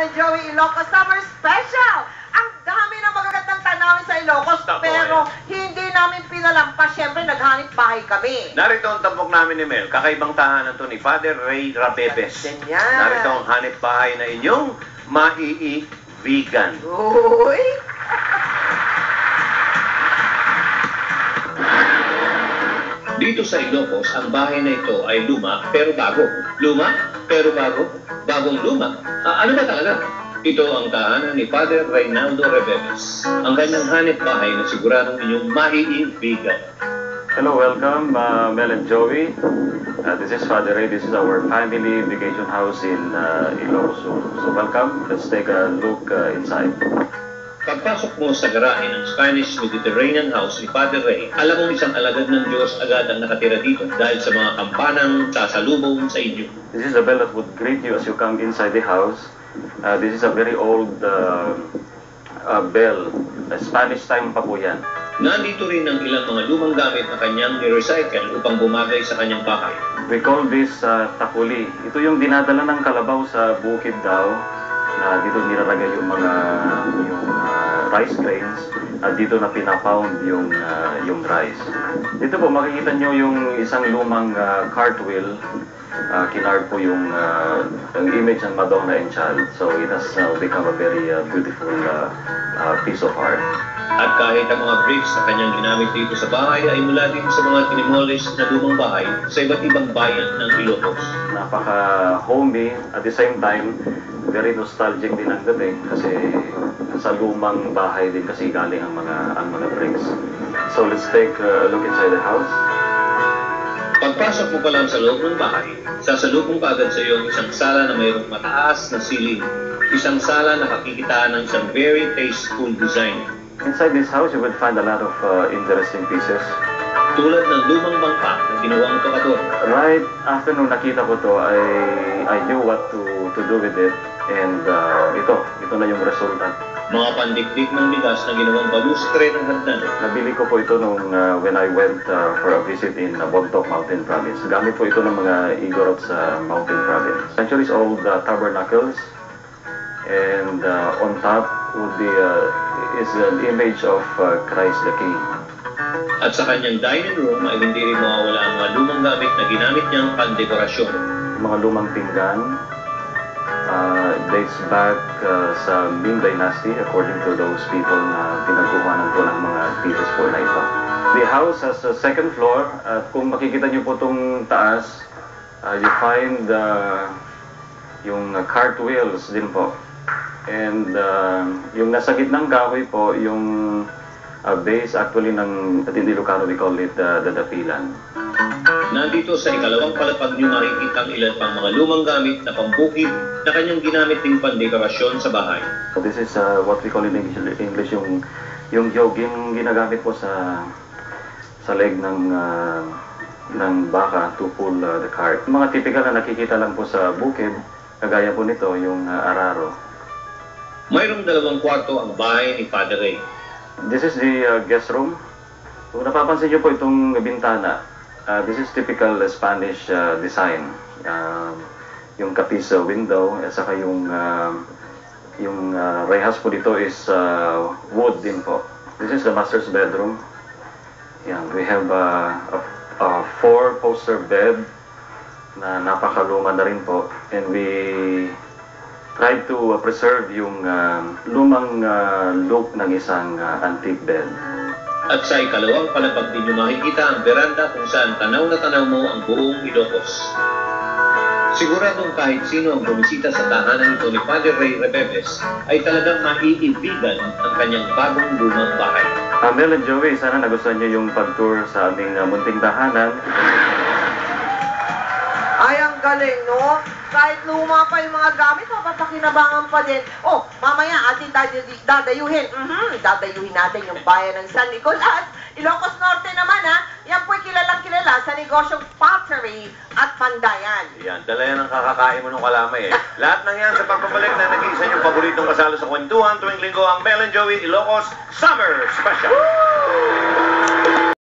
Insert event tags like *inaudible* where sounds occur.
and Joey Ilocos Summer Special. Ang dami ng magagandang tanawin sa Ilocos, Totoo pero hindi namin pinalampas. Siyempre, naghanip bahay kami. Narito ang tampok namin ni Mel. Kakaibang tahanan to ni Father Ray Rabebes. Ganyan. Narito ang hanip bahay na inyong mai-vegan. Uy! Dito sa Ilocos, ang bahay na ito ay luma pero bago. Luma pero bago? Bagong luma? Ah, ano ba talaga? Ito ang tahanan ni Father Reynaldo Reveles. Ang kanyang hanip bahay na siguradong inyong maiibigan. Hello, welcome, uh, Mel and Joey. Uh, this is Father Ray. This is our family vacation house in uh, Ilocos. So welcome. Let's take a look uh, inside. Pagpasok mo sa garahe ng Spanish Mediterranean House ni Father Ray, alam mong isang alagad ng Diyos agad ang nakatira dito dahil sa mga kampanang sasalubong sa inyo. This is the bell that would greet you as you come inside the house. Uh, this is a very old uh, uh, bell. Uh, Spanish time pa po yan. Nandito rin ang ilang mga lumang gamit na kanyang ni-recycle upang bumagay sa kanyang bahay. We call this uh, takuli. Ito yung dinadala ng kalabaw sa bukid daw na dito nilalagay yung mga yung uh, rice grains at dito na pinapound yung uh, yung rice. Dito po makikita nyo yung isang lumang uh, cartwheel uh, kinard po yung uh, ang image ng Madonna and Child. So it has now become a very uh, beautiful uh, uh, piece of art. At kahit ang mga bricks na kanyang ginamit dito sa bahay ay mula din sa mga tinimolish na lumang bahay sa iba't ibang bayan ng Ilocos. napaka-homey at the same time very nostalgic din ang dating kasi sa lumang bahay din kasi galing ang mga ang mga bricks. So let's take a look inside the house. Pagpasok mo pa lang sa loob ng bahay, sasalubong ka agad sa iyo ang isang sala na mayroong mataas na ceiling. Isang sala na kakikitaan ng isang very tasteful design. Inside this house you will find a lot of uh, interesting pieces. Tulad ng lumang bangka na ginawang tokador. Right after nung nakita ko to, I I knew what to to do with it and uh, ito, ito na yung resulta. Mga pandikdik ng bigas na ginawang balustre ng hagdan. Nabili ko po ito nung uh, when I went uh, for a visit in uh, Bontoc Mountain Province. Gamit po ito ng mga Igorot sa Mountain Province. Centuries old uh, tabernacles and uh, on top would be uh, is an image of uh, Christ the King. At sa kanyang dining room ay hindi rin mawawala ang mga lumang gamit na ginamit niyang pandekorasyon. Mga lumang pinggan uh, dates back uh, sa Ming Dynasty according to those people na pinagkuhanan po ng mga pieces po na ito. The house has a second floor at kung makikita niyo po itong taas, uh, you find uh, yung cartwheels din po. And uh, yung nasa gitnang kahoy po, yung uh, base actually ng at hindi Ilocano we call it uh, the dapilan. Nandito sa ikalawang palapag niyo makikita ang ilan pang mga lumang gamit na pambukid na kanyang ginamit ding pandekorasyon sa bahay. So this is uh, what we call in English, English yung yung yung ginagamit po sa sa leg ng uh, ng baka to pull uh, the cart. Mga typical na nakikita lang po sa bukid, kagaya po nito yung uh, araro. Mayroong dalawang kwarto ang bahay ni Ray. This is the uh, guest room. Kung napapansin niyo po itong bintana, uh, this is typical uh, Spanish uh, design. Um, yung kapis uh, window, at saka yung uh, yung uh, rehas po dito is uh, wood din po. This is the master's bedroom. Yan, we have uh, a, a four poster bed na napakaluma na rin po. And we tried to uh, preserve yung uh, lumang uh, look ng isang uh, antique bed. At sa ikalawang palapag din niyo makikita ang veranda kung saan tanaw na tanaw mo ang buong Ilocos. Siguradong kahit sino ang bumisita sa tahanan ito ni Father Ray Rebebes ay talagang maiibigan ang kanyang bagong lumang bahay. Uh, Mel and Joey, sana nagustuhan niyo yung pag-tour sa aming uh, munting tahanan. Ang galing, no? Kahit luma pa yung mga gamit, mapapakinabangan pa din. Oh, mamaya atin dad- dadayuhin. Mhm, dadayuhin natin yung bayan ng San Nicolas. Ilocos Norte naman, ha? Yan po'y kilalang kilala sa negosyong pottery at pandayan. Yan, dala yan ang kakakain mo nung kalamay eh. *laughs* Lahat ng yan sa pagpapalik na nag-iisa yung paboritong kasalo sa kwentuhan tuwing linggo ang Mel and Joey Ilocos Summer Special. Woo!